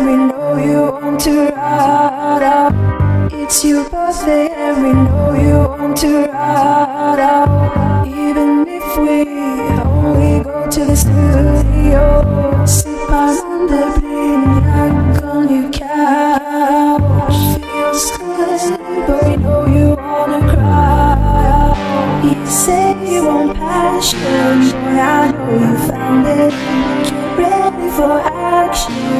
and we know you want to ride out. It's your birthday and we know you want to ride out. Even if we only go to the studio, sit by on the plane, yank on your couch. Feels good, but we know you wanna cry out. You say you want passion, boy, I know you found it. Get ready for action.